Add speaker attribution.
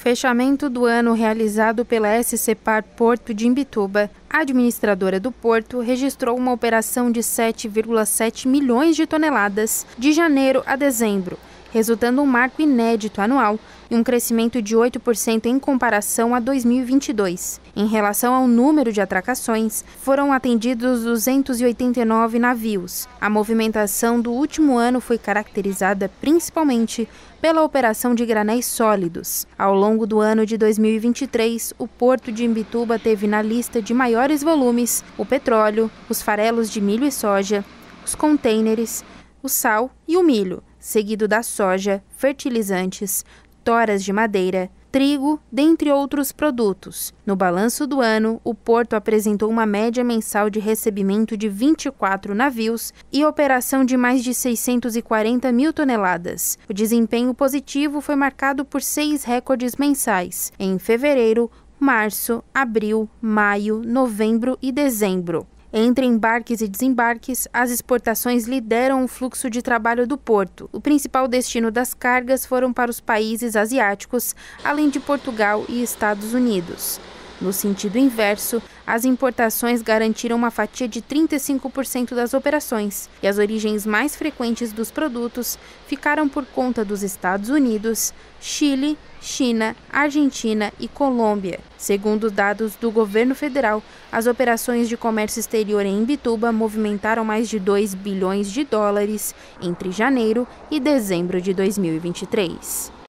Speaker 1: Fechamento do ano realizado pela SCPAR Porto de Imbituba. A administradora do porto registrou uma operação de 7,7 milhões de toneladas de janeiro a dezembro, resultando um marco inédito anual e um crescimento de 8% em comparação a 2022. Em relação ao número de atracações, foram atendidos 289 navios. A movimentação do último ano foi caracterizada principalmente pela operação de granéis sólidos. Ao longo do ano de 2023, o porto de Imbituba teve na lista de maiores volumes o petróleo, os farelos de milho e soja, os contêineres, o sal e o milho, seguido da soja, fertilizantes, toras de madeira, trigo, dentre outros produtos. No balanço do ano, o porto apresentou uma média mensal de recebimento de 24 navios e operação de mais de 640 mil toneladas. O desempenho positivo foi marcado por seis recordes mensais em fevereiro, março, abril, maio, novembro e dezembro. Entre embarques e desembarques, as exportações lideram o fluxo de trabalho do porto. O principal destino das cargas foram para os países asiáticos, além de Portugal e Estados Unidos. No sentido inverso, as importações garantiram uma fatia de 35% das operações e as origens mais frequentes dos produtos ficaram por conta dos Estados Unidos, Chile, China, Argentina e Colômbia. Segundo dados do governo federal, as operações de comércio exterior em Imbituba movimentaram mais de 2 bilhões de dólares entre janeiro e dezembro de 2023.